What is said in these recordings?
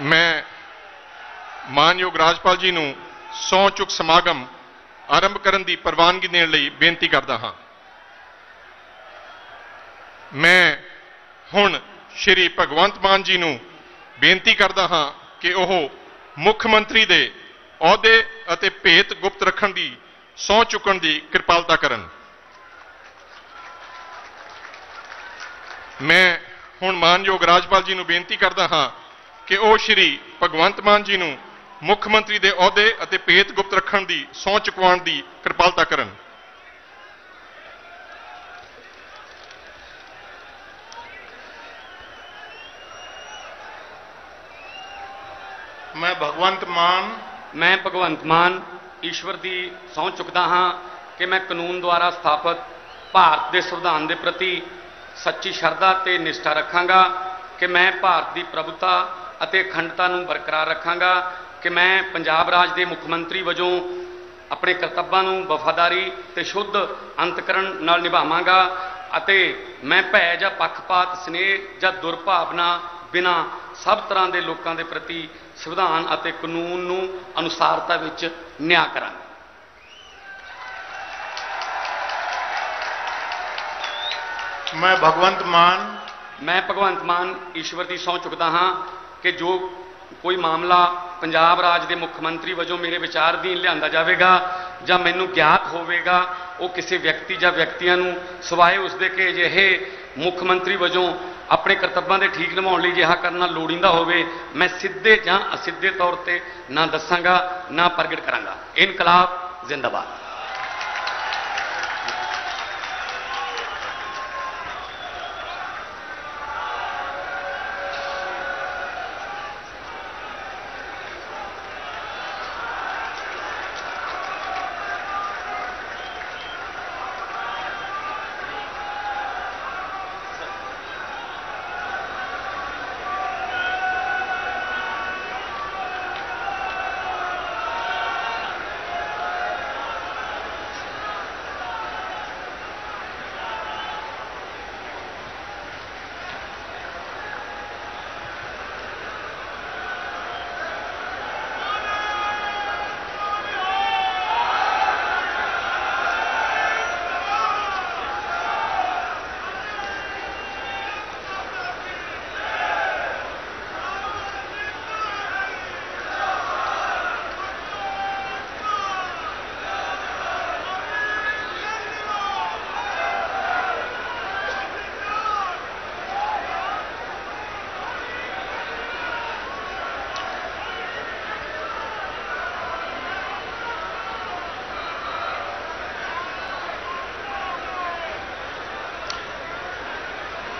ਮੈਂ ਮਾਨਯੋਗ ਰਾਜਪਾਲ ਜੀ ਨੂੰ ਸਹੁੰ ਚੁੱਕ ਸਮਾਗਮ ਆਰੰਭ ਕਰਨ ਦੀ ਪ੍ਰਵਾਨਗੀ ਦੇਣ ਲਈ ਬੇਨਤੀ ਕਰਦਾ ਹਾਂ। ਮੈਂ ਹੁਣ ਸ਼੍ਰੀ ਭਗਵੰਤ ਮਾਨ ਜੀ ਨੂੰ ਬੇਨਤੀ ਕਰਦਾ ਹਾਂ ਕਿ ਉਹ ਮੁੱਖ ਮੰਤਰੀ ਦੇ ਅਹੁਦੇ ਅਤੇ ਭੇਤ ਗੁਪਤ ਰੱਖਣ ਦੀ ਸਹੁੰ ਚੁੱਕਣ ਦੀ ਕਿਰਪਾਲਤਾ ਕਰਨ। ਮੈਂ ਹੁਣ ਮਾਨਯੋਗ ਰਾਜਪਾਲ ਜੀ ਨੂੰ ਬੇਨਤੀ ਕਰਦਾ ਹਾਂ ਕਿ ਉਹ ਸ਼੍ਰੀ ਭਗਵੰਤ ਮਾਨ ਜੀ ਨੂੰ ਮੁੱਖ ਮੰਤਰੀ ਦੇ ਅਹੁਦੇ ਅਤੇ ਭੇਤ ਗੁਪਤ ਰੱਖਣ ਦੀ ਸਹੁੰ ਚੁਕਵਾਉਣ ਦੀ ਕਿਰਪਾਲਤਾ ਕਰਨ। ਮੈਂ ਭਗਵੰਤ ਮਾਨ ਮੈਂ ਭਗਵੰਤ ਮਾਨ ਈਸ਼ਵਰ ਦੀ ਸਹੁੰ ਚੁੱਕਦਾ ਹਾਂ ਕਿ ਮੈਂ ਕਾਨੂੰਨ ਦੁਆਰਾ ਸਥਾਪਿਤ ਭਾਰਤ ਦੇ ਸੰਵਿਧਾਨ ਦੇ ਪ੍ਰਤੀ ਸੱਚੀ ਸ਼ਰਧਾ ਤੇ ਨਿਸ਼ਠਾ ਰੱਖਾਂਗਾ ਕਿ ਮੈਂ ਭਾਰਤ ਦੀ ਪ੍ਰਭੂਤਾ ਅਤੇ ਅਖੰਡਤਾ ਨੂੰ ਬਰਕਰਾਰ ਰੱਖਾਂਗਾ ਕਿ ਮੈਂ ਪੰਜਾਬ ਰਾਜ ਦੇ ਮੁੱਖ ਮੰਤਰੀ ਵਜੋਂ ਆਪਣੇ ਕਰਤੱਵਾਂ ਨੂੰ ਵਫਾਦਾਰੀ ਤੇ ਸ਼ੁੱਧ ਅੰਤਕਰਨ ਨਾਲ ਨਿਭਾਵਾਂਗਾ ਅਤੇ ਮੈਂ ਭੈ ਜਾਂ ਪੱਖਪਾਤ ਸਨੇਹ ਜਾਂ ਦੁਰਭਾਵਨਾ ਬਿਨਾ ਸਭ ਤਰ੍ਹਾਂ ਦੇ ਲੋਕਾਂ ਦੇ ਪ੍ਰਤੀ ਸੰਵਿਧਾਨ ਅਤੇ ਕਾਨੂੰਨ ਨੂੰ ਅਨੁਸਾਰਤਾ ਵਿੱਚ ਨਿਆਂ ਕਰਾਂਗਾ। ਮੈਂ ਭਗਵੰਤ ਮਾਨ। ਮੈਂ ਭਗਵੰਤ ਮਾਨ ਈਸ਼ਵਰ ਦੀ ਸਹੁੰ ਚੁੱਕਦਾ ਹਾਂ। ਕਿ ਜੋ ਕੋਈ ਮਾਮਲਾ ਪੰਜਾਬ ਰਾਜ ਦੇ ਮੁੱਖ ਮੰਤਰੀ ਵਜੋਂ ਮੇਰੇ ਵਿਚਾਰ ਅਧੀਨ ਲਿਆਂਦਾ ਜਾਵੇਗਾ ਜਾਂ ਮੈਨੂੰ ਗਿਆਤ ਹੋਵੇਗਾ, ਉਹ ਕਿਸੇ ਵਿਅਕਤੀ ਜਾਂ ਵਿਅਕਤੀਆਂ ਨੂੰ ਸਿਵਾਏ ਉਸਦੇ ਕਿ ਅਜਿਹੇ ਮੁੱਖ ਮੰਤਰੀ ਵਜੋਂ ਆਪਣੇ ਕਰਤੱਵਾਂ ਦੇ ਠੀਕ ਨਿਭਾਉਣ ਲਈ ਜਿਹਾ ਕਰਨਾ ਲੋੜੀਂਦਾ ਹੋਵੇ, ਮੈਂ ਸਿੱਧੇ ਜਾਂ ਅਸਿੱਧੇ ਤੌਰ ਤੇ ਨਾ ਦੱਸਾਂਗਾ, ਨਾ ਪ੍ਰਗਟ ਕਰਾਂਗਾ। ਇਨਕਲਾਬ ਜ਼ਿੰਦਾਬਾਦ।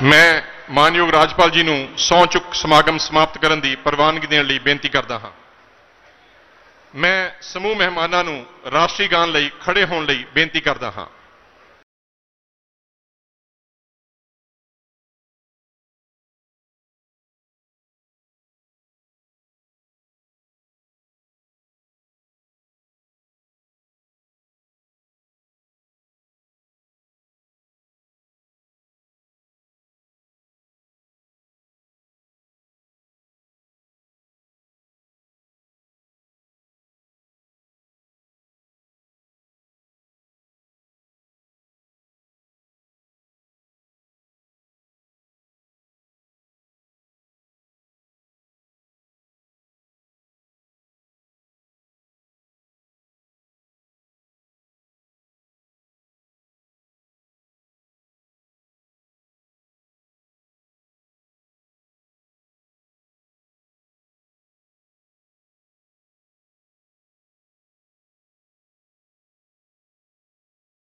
ਮੈਂ ਮਾਨਯੋਗ ਰਾਜਪਾਲ ਜੀ ਨੂੰ ਸਹੁੰ ਚੁੱਕ ਸਮਾਗਮ ਸਮਾਪਤ ਕਰਨ ਦੀ ਪ੍ਰਵਾਨਗੀ ਦੇਣ ਲਈ ਬੇਨਤੀ ਕਰਦਾ ਹਾਂ। ਮੈਂ ਸਮੂਹ ਮਹਿਮਾਨਾਂ ਨੂੰ ਰਾਸ਼ਟਰੀ ਗਾਨ ਲਈ ਖੜੇ ਹੋਣ ਲਈ ਬੇਨਤੀ ਕਰਦਾ ਹਾਂ।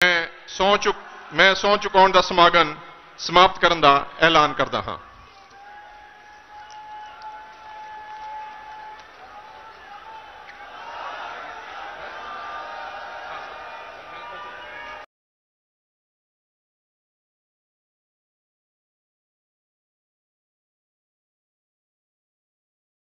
ਮੈਂ ਸਹੁੰ ਚੁੱਕ ਮੈਂ ਸਹੁੰ ਚੁਕਾਉਣ ਦਾ ਸਮਾਗਮ ਸਮਾਪਤ ਕਰਨ ਦਾ ਐਲਾਨ ਕਰਦਾ ਹਾਂ।